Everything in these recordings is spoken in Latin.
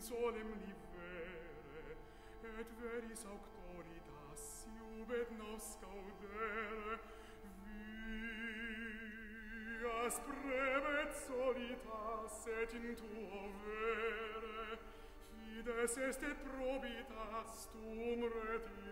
solem livere, et veris auctoritas iubet nos caudere, vias brevet solitas et in tuo vere, fides est et probitas tuum retir,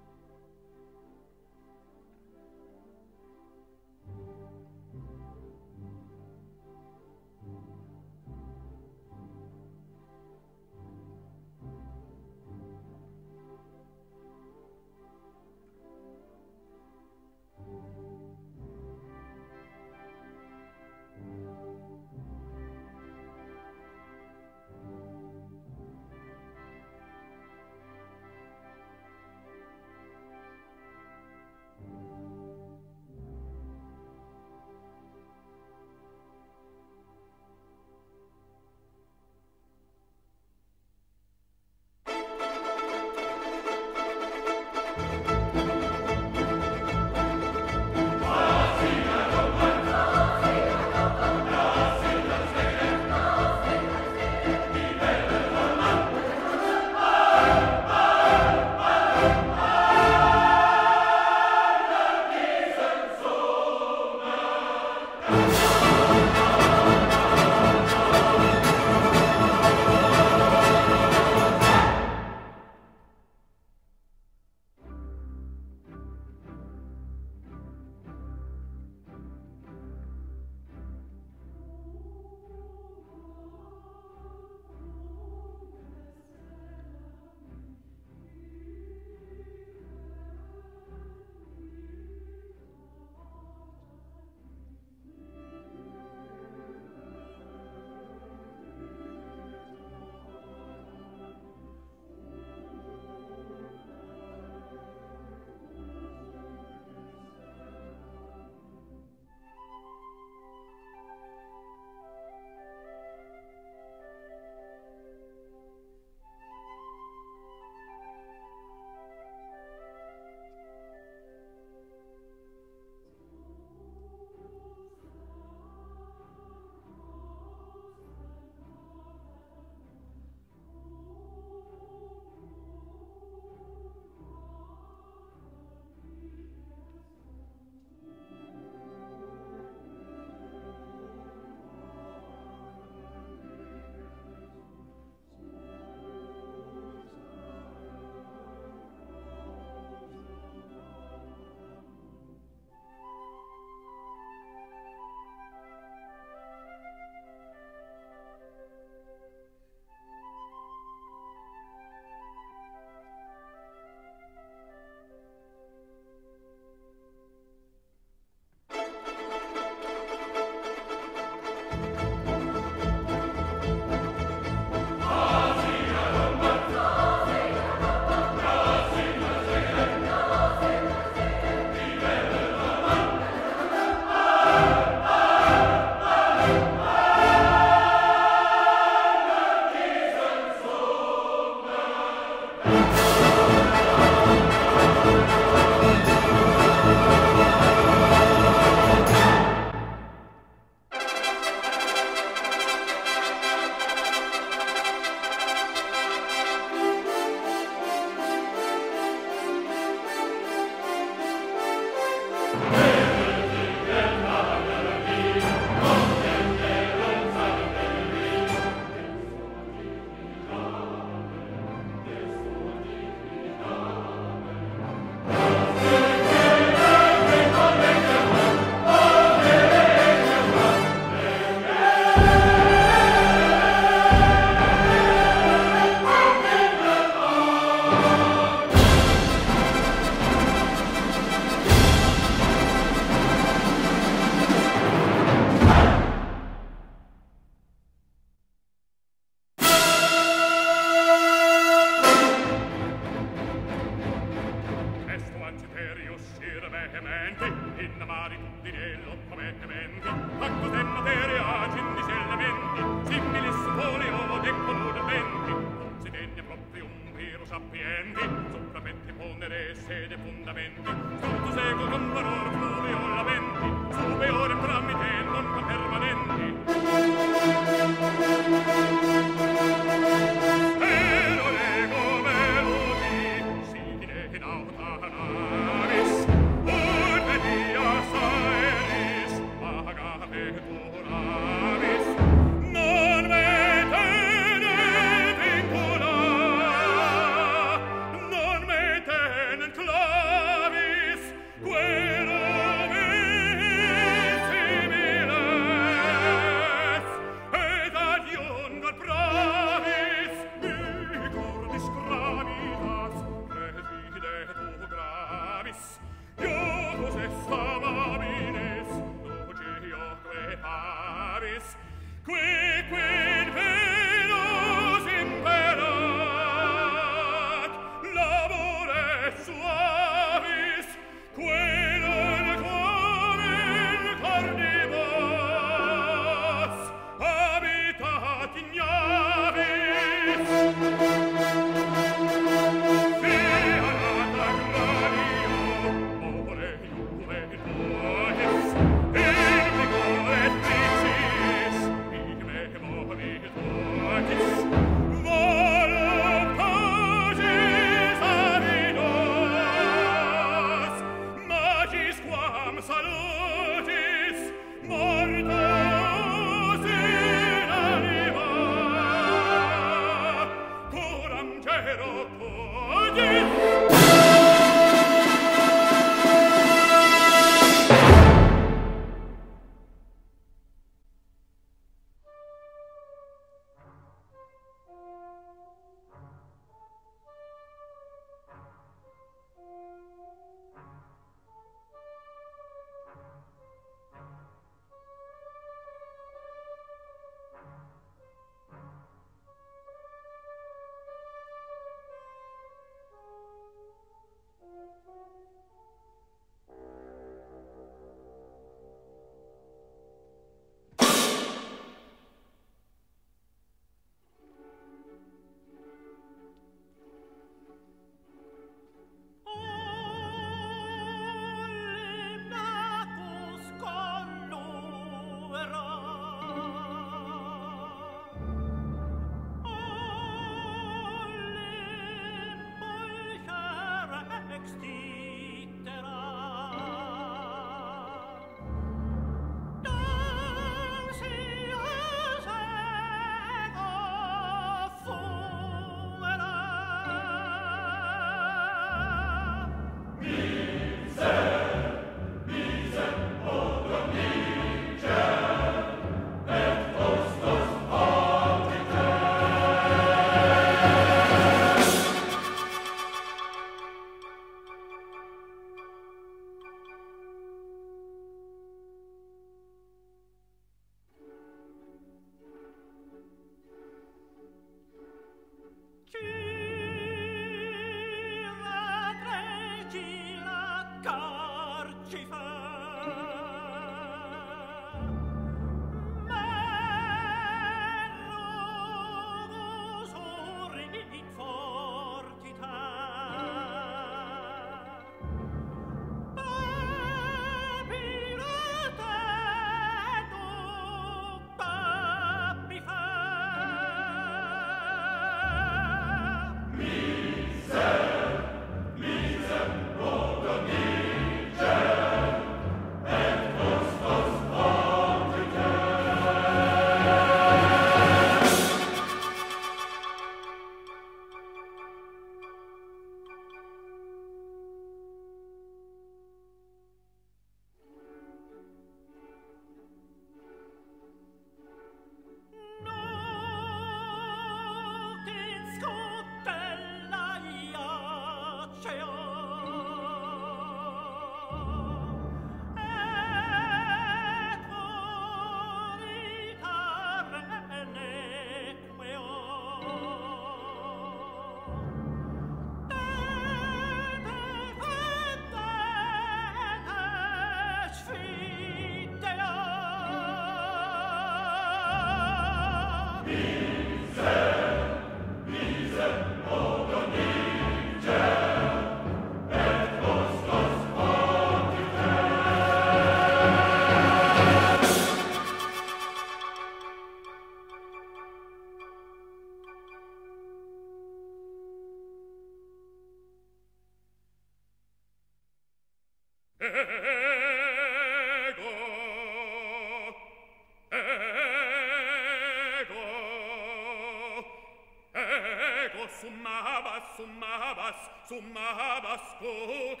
summa habas summa habas cocaniensis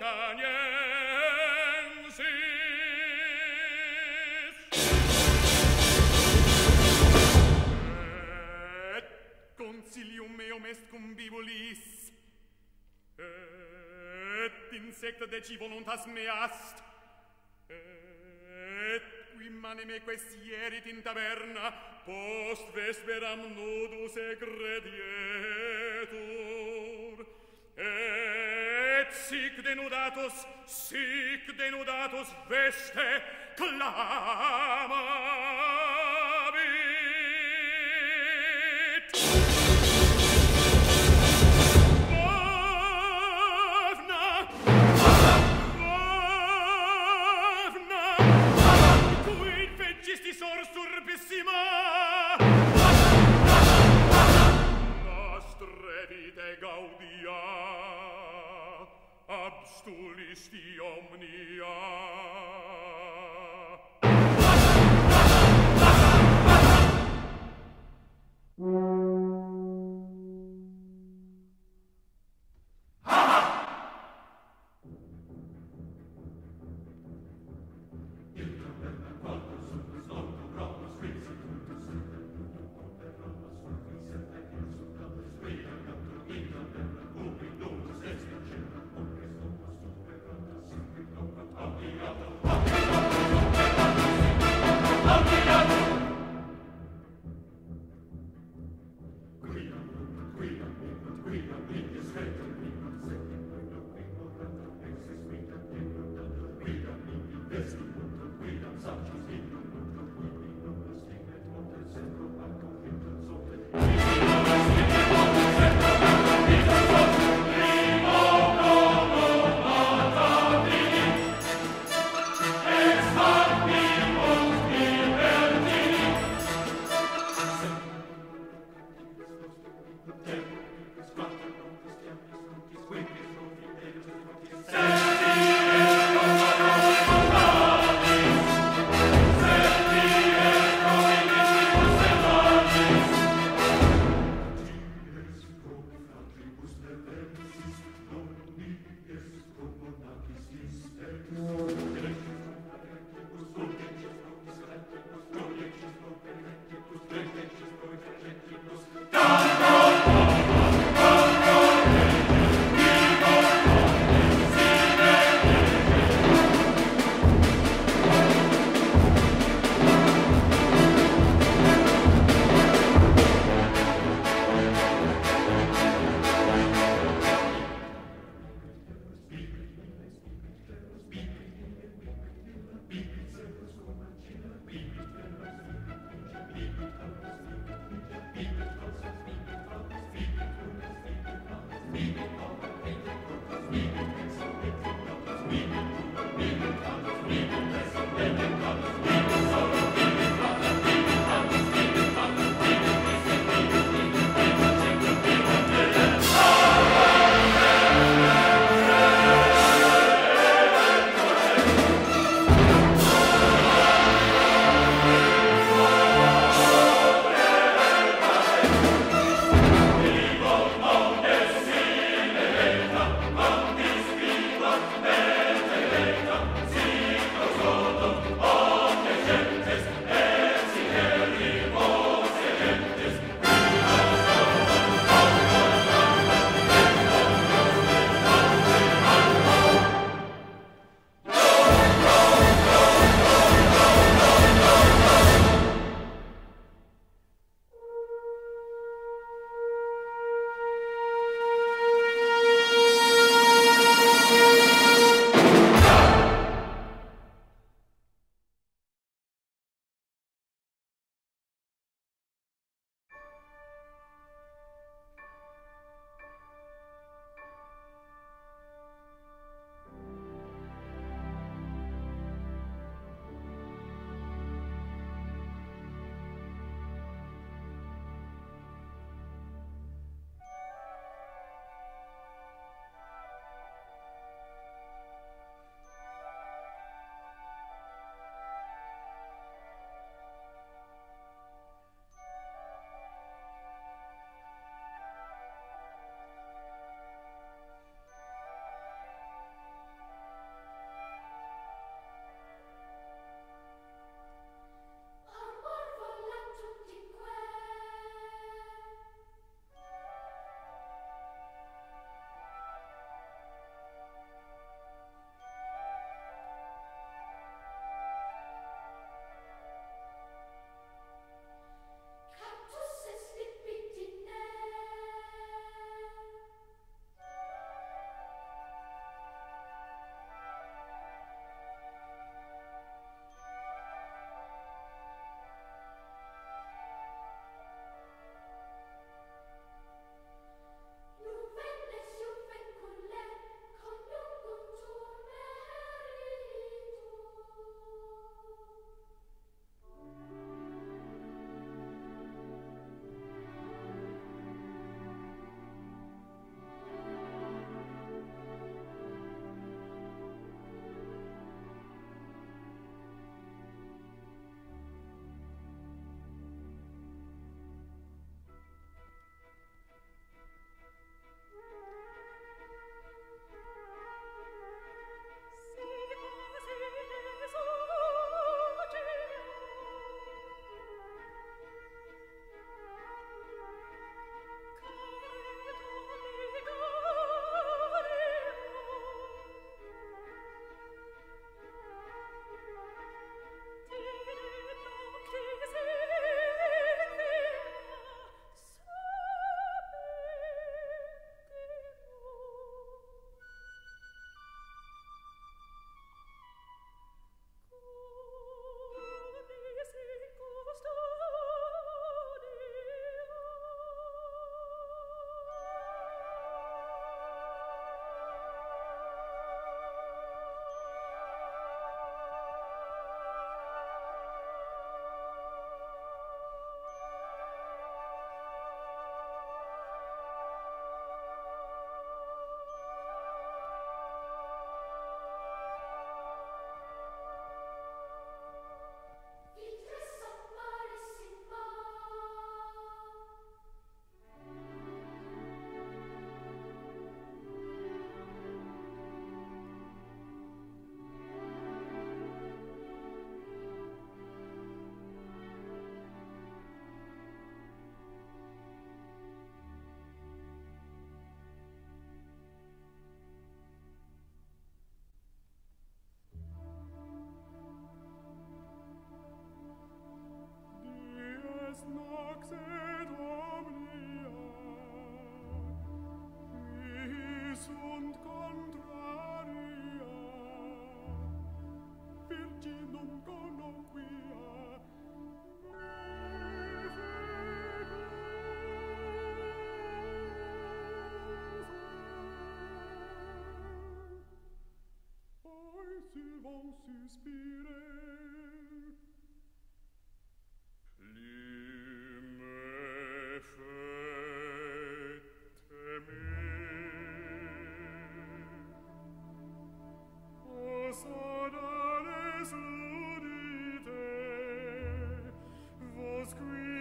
consilium meum est cum bibulis et in secta deci voluntas mea ast. Et qui manime eques ierit in taverna post vesperam nudus egredie sic denudatus, sic denudatus veste clama.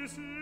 see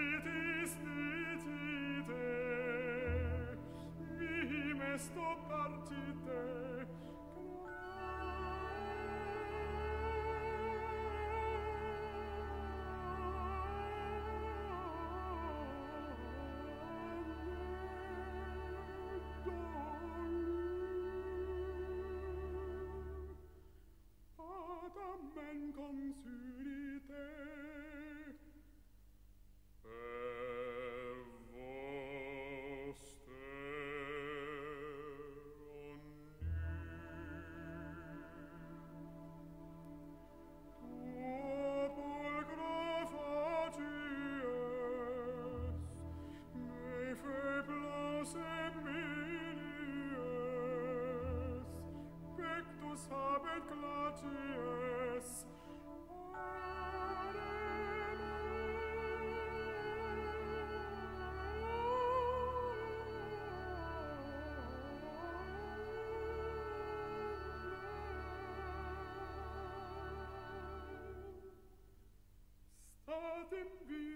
dem Weg.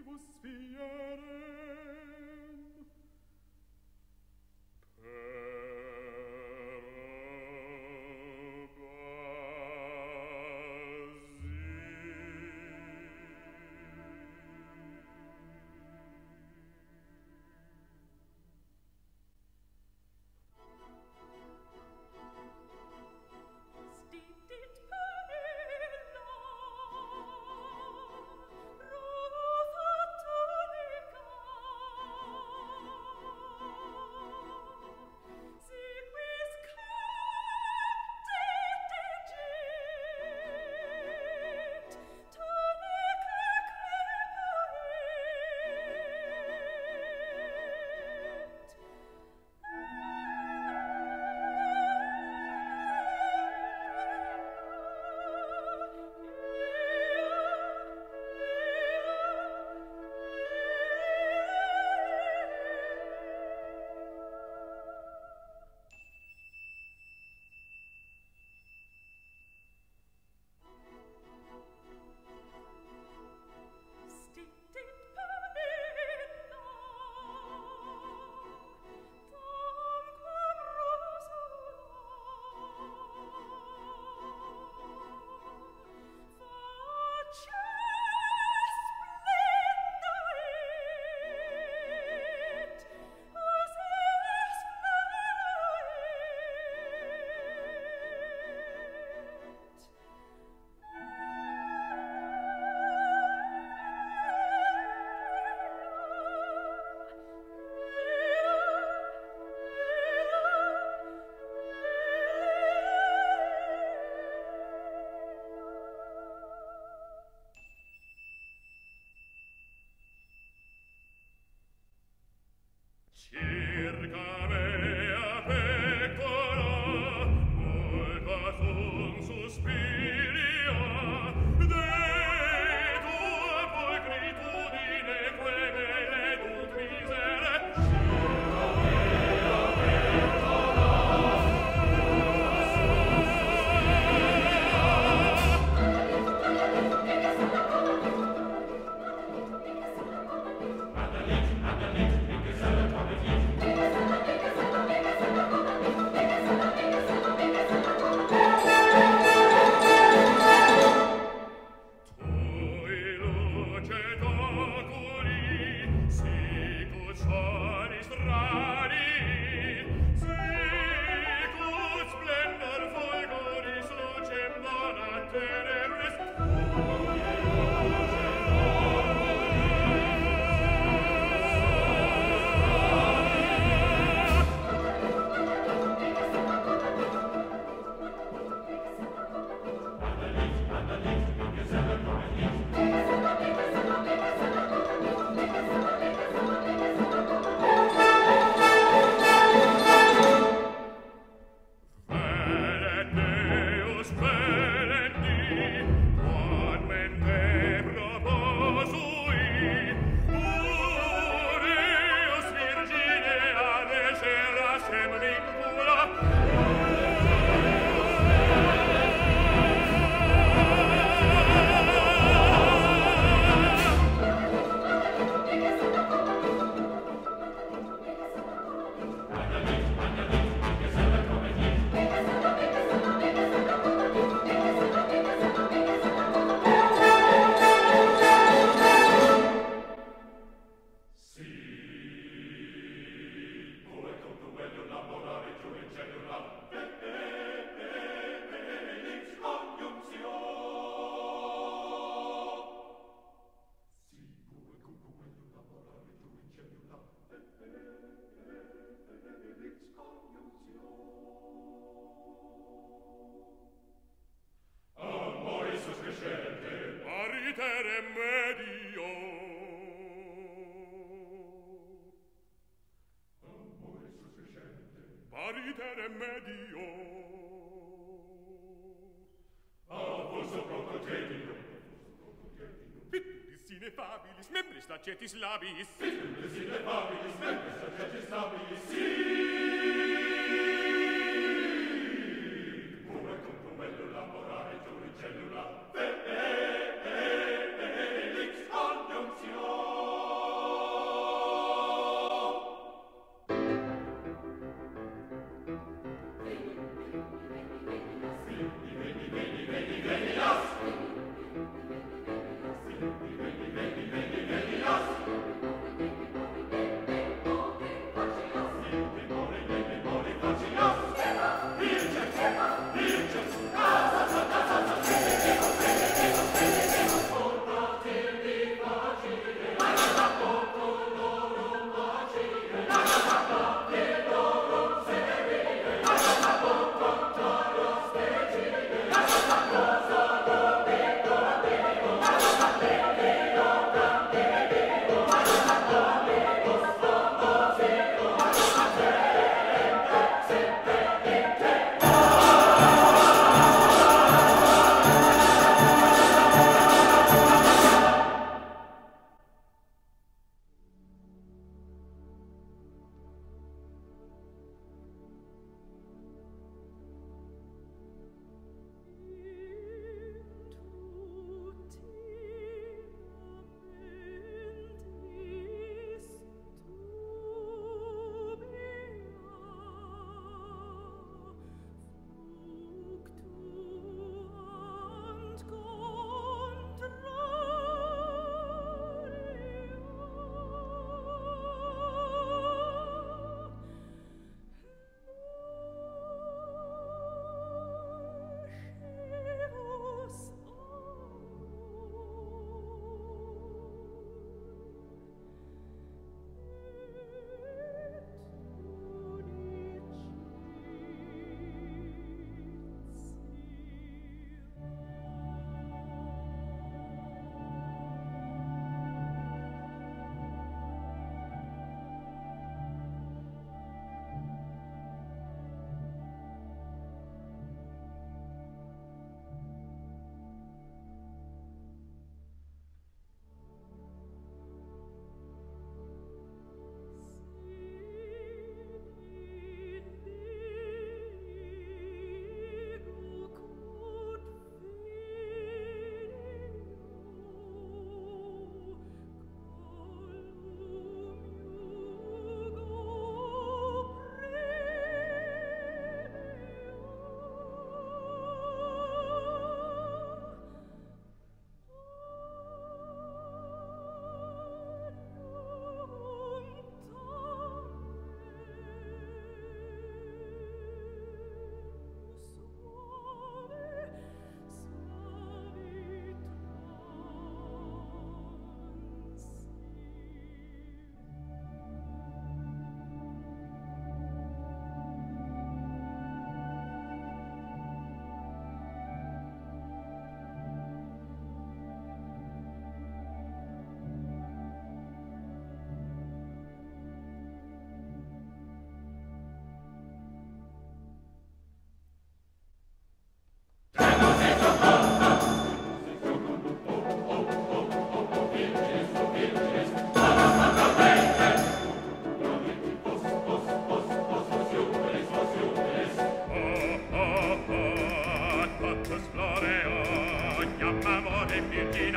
sacetis labis. Sicum, sicum, sicum, sicum, sicum, sicum,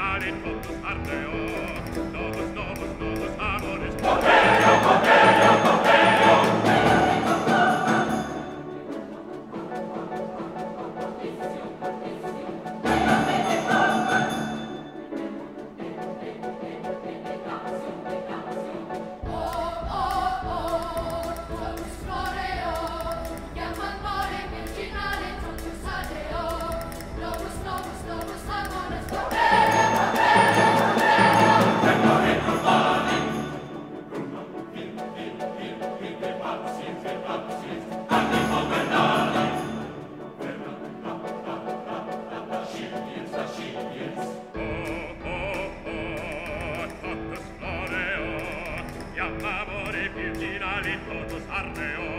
Italian, Monte Arneo. tarde